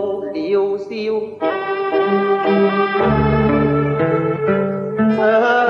都笑笑。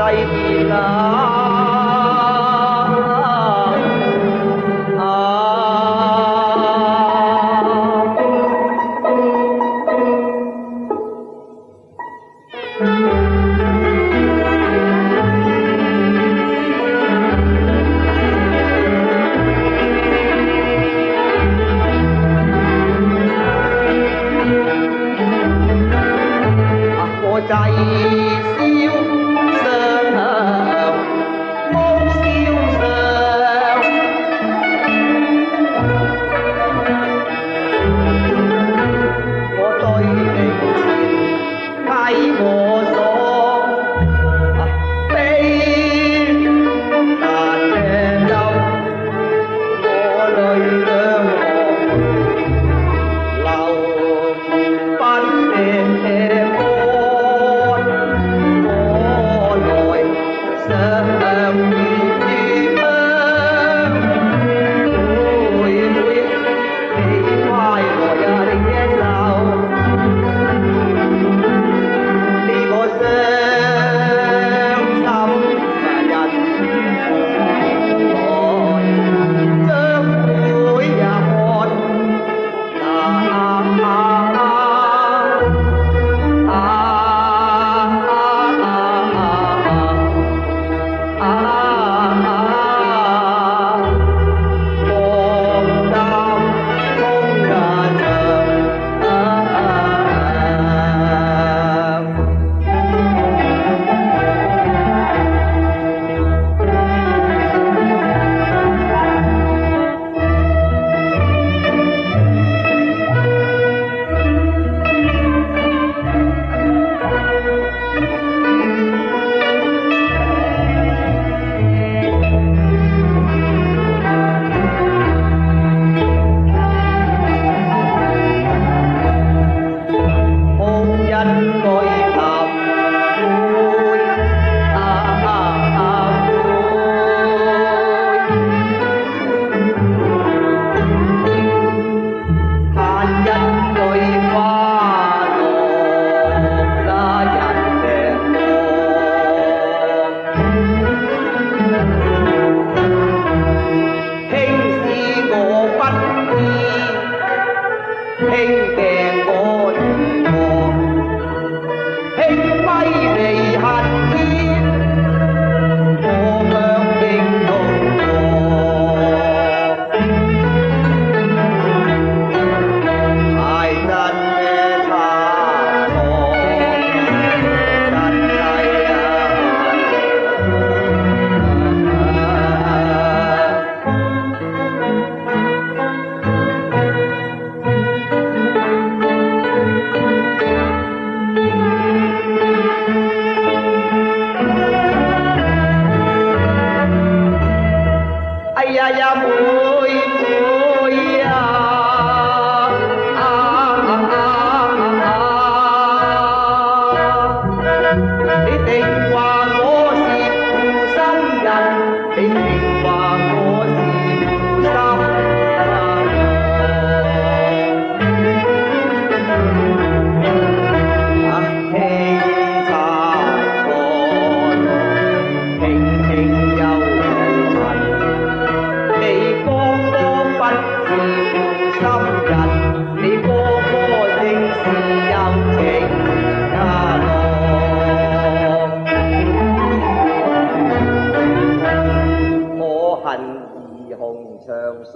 ใจพี่นาใจ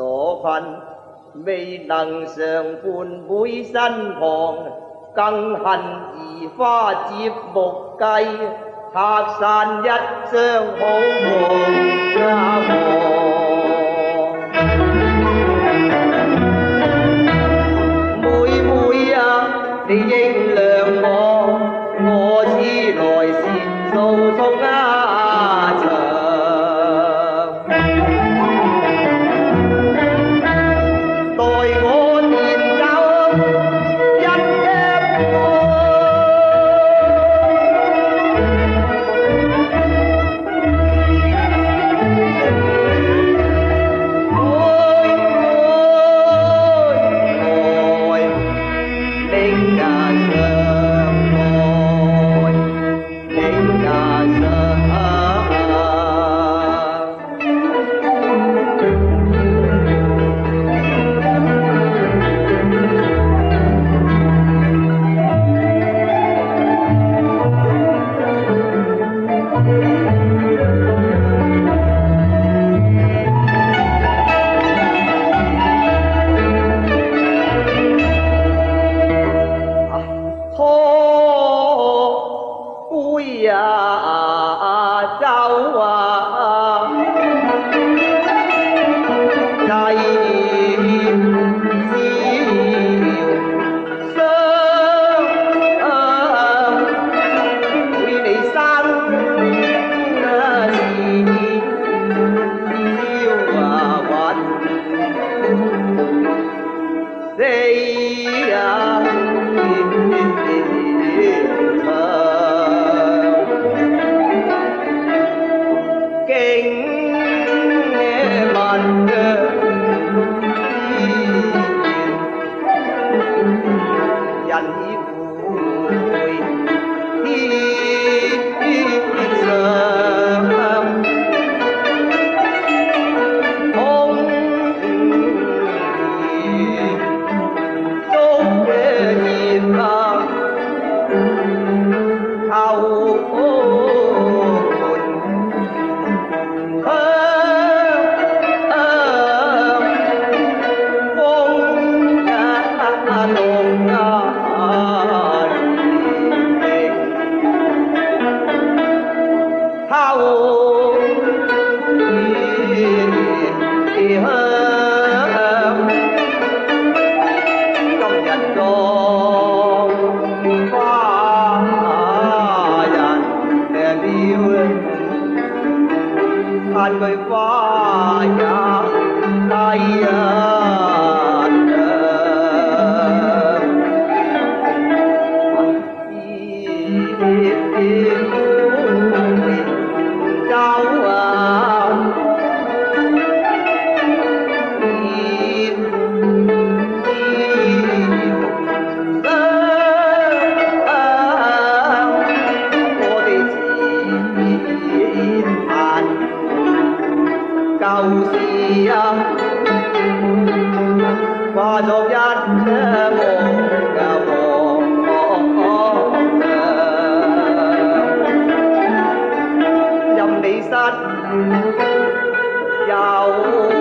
所困未能常伴每身旁，更恨移花接木计，拆散一双好梦家。对呀。其实有。